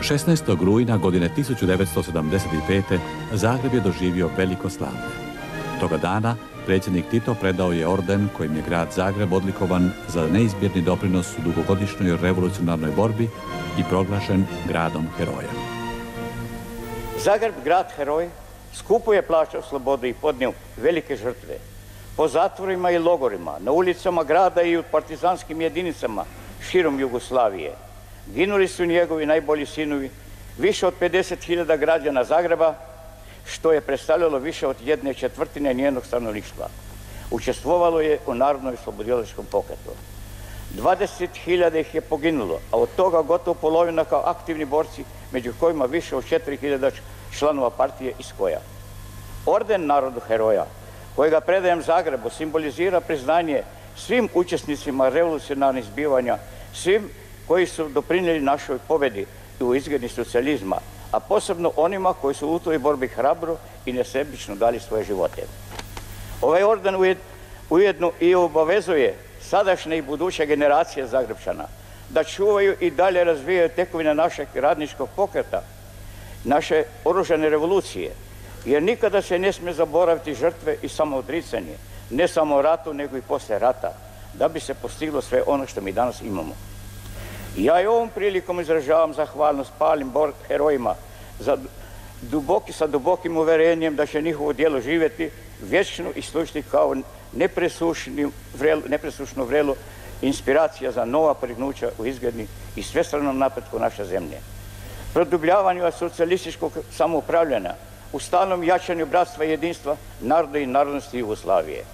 16. rujna godine 1975. Zagreb je doživio veliko slavlje. Toga dana predsjednik Tito predao je orden kojim je grad Zagreb odlikovan za neizbjerni doprinos u dugogodišnjoj revolucionarnoj borbi i proglašen gradom herojem. Zagreb, grad heroj, skupo je plaćao slobodu i podnio velike žrtve. Po zatvorima i logorima, na ulicama grada i u partizanskim jedinicama širom Jugoslavije. Ginuli su njegovi najbolji sinovi, više od 50.000 građana Zagreba, što je predstavljalo više od jedne četvrtine njenog stanovništva. Učestvovalo je u Narodnoj slobodilačkom pokretu. 20.000 ih je poginulo, a od toga gotovo polovina kao aktivni borci, među kojima više od 4.000 članova partije iz koja. Orden narodu heroja, kojega predajem Zagrebu, simbolizira priznanje svim učesnicima revolucionarnih zbivanja, svim koji su doprinijeli našoj pobedi u izgledni socijalizma, a posebno onima koji su u toj borbi hrabro i nesebično dali svoje živote. Ovaj orden ujedno i obavezuje sadašnje i buduće generacije Zagrebčana da čuvaju i dalje razvijaju tekovine našeg radničkog pokreta, naše oružane revolucije, jer nikada se ne smije zaboraviti žrtve i samoodricanje, ne samo ratu, nego i poslije rata, da bi se postiglo sve ono što mi danas imamo. Ja i ovom prilikom izražavam zahvalnost palim herojima za duboki, sa dubokim uverenjem da će njihovo djelo živjeti vječno i slušati kao nepresušno vrelo inspiracija za nova prignuća u izgledni i svestranom napretku naše zemlje. Produbljavanju socijalističkog samoupravljanja, u stalnom jačanju bratstva i jedinstva naroda i narodnosti Jugoslavije.